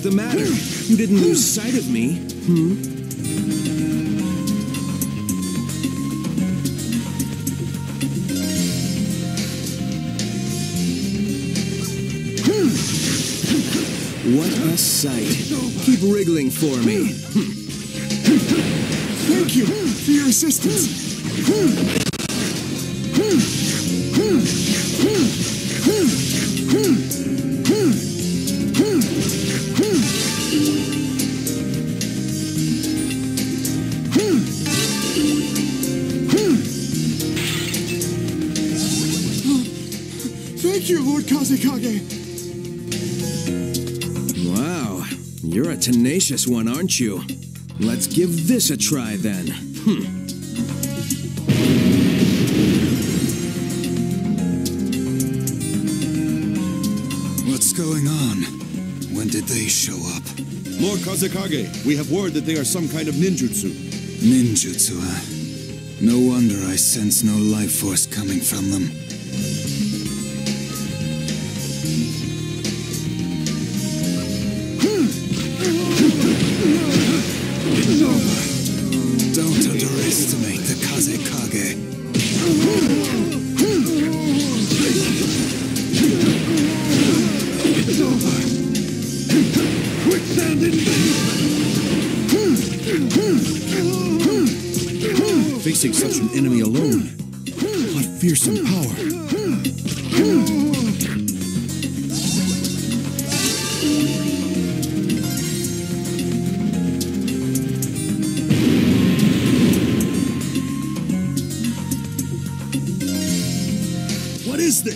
What's the matter? You didn't lose sight of me, hmm? What a sight. Keep wriggling for me. Thank you for your assistance. You're a tenacious one, aren't you? Let's give this a try then. Hmm. What's going on? When did they show up? Lord Kazekage, we have word that they are some kind of ninjutsu. Ninjutsu, huh? No wonder I sense no life force coming from them. Facing such an enemy alone. What fearsome power.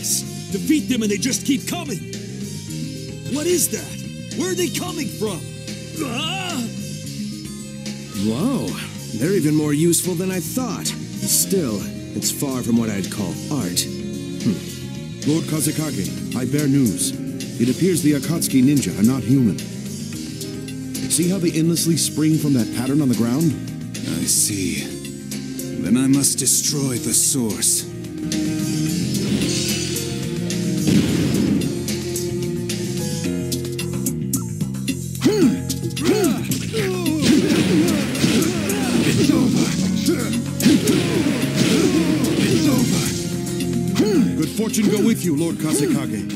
This? Defeat them and they just keep coming. What is that? Where are they coming from? Ah! Whoa, they're even more useful than I thought. Still, it's far from what I'd call art. Lord Kazekage, I bear news. It appears the Akatsuki ninja are not human. See how they endlessly spring from that pattern on the ground? I see. Then I must destroy the source. Fortune go with you, Lord Kazekage.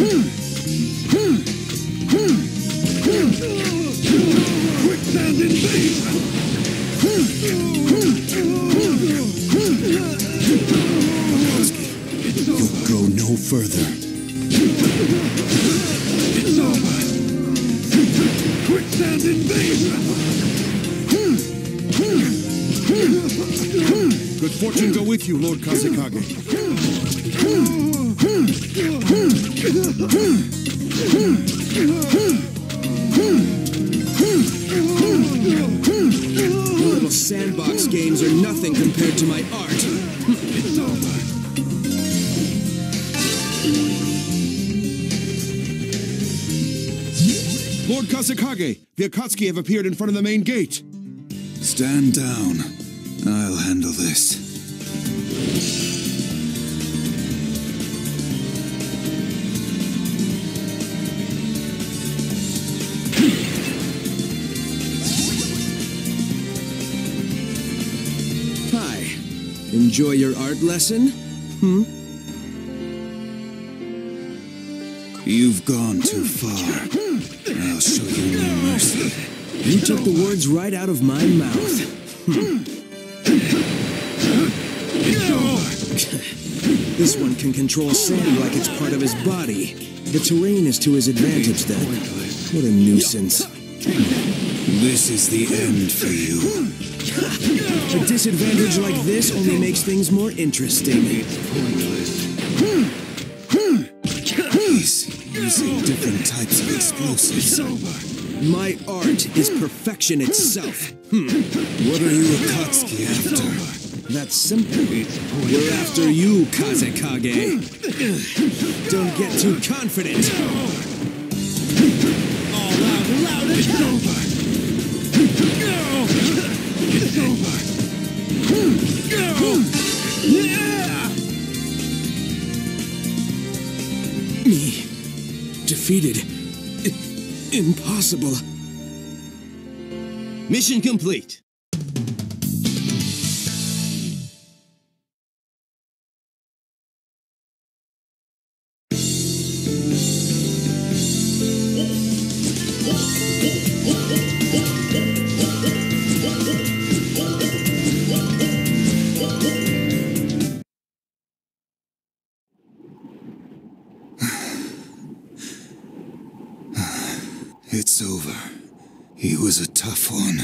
You'll go no further. Good fortune go with you, Lord Kazekage. Your little sandbox games are nothing compared to my art. Lord Kazekage, the Akatsuki have appeared in front of the main gate. Stand down. I'll handle this. Hi. Enjoy your art lesson? Hmm? You've gone too far. I'll show you no mercy. You took the words right out of my mouth. Hmm. this one can control sand like it's part of his body. The terrain is to his advantage then. What a nuisance. This is the end for you. A disadvantage like this only makes things more interesting. He's using different types of explosives. My art is perfection itself. Hmm. What are you Akatsuki after? That's simple. We're after you, Kazekage. Don't get too confident. All out Loud attack! It's over. Me. Defeated. I- impossible. Mission complete. Oh. He was a tough one.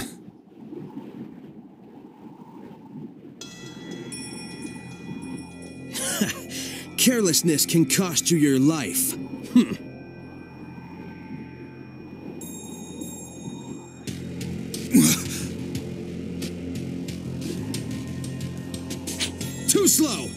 Carelessness can cost you your life. Hmm. Too slow!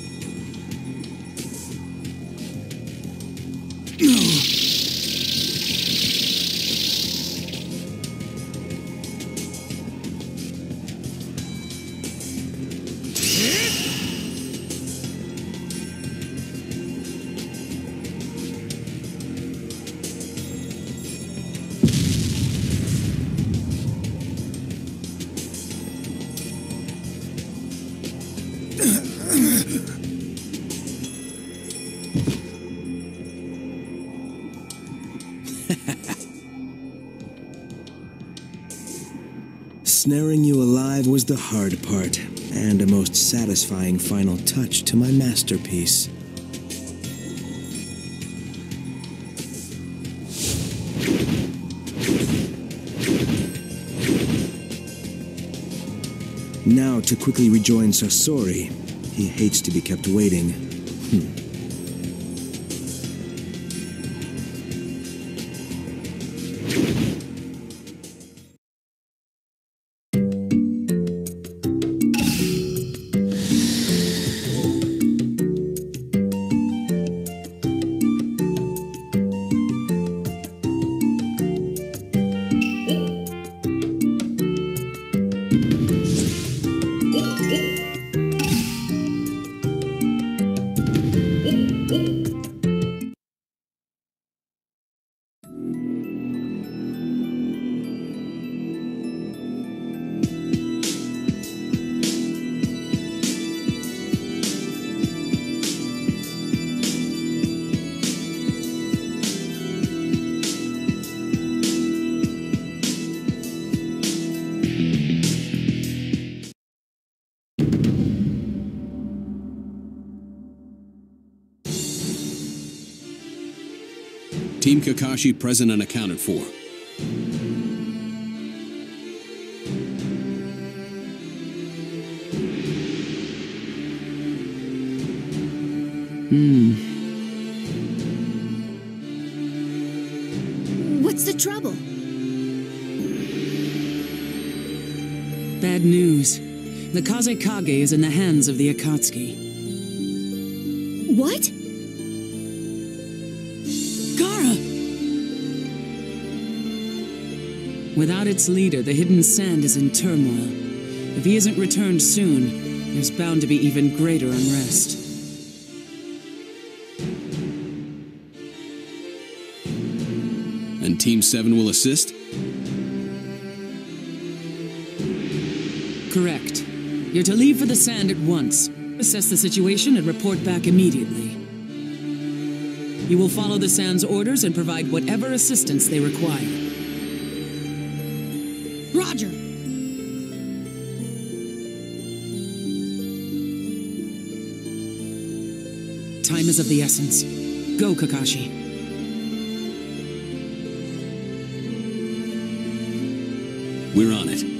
Snaring you alive was the hard part, and a most satisfying final touch to my masterpiece. Now to quickly rejoin Sasori. He hates to be kept waiting. Hmm. Team Kakashi present and accounted for. Hmm. What's the trouble? Bad news. The Kazekage is in the hands of the Akatsuki. What? Without its leader, the Hidden Sand is in turmoil. If he isn't returned soon, there's bound to be even greater unrest. And Team 7 will assist? Correct. You're to leave for the sand at once. Assess the situation and report back immediately. You will follow the sand's orders and provide whatever assistance they require. Roger. Time is of the essence. Go, Kakashi. We're on it.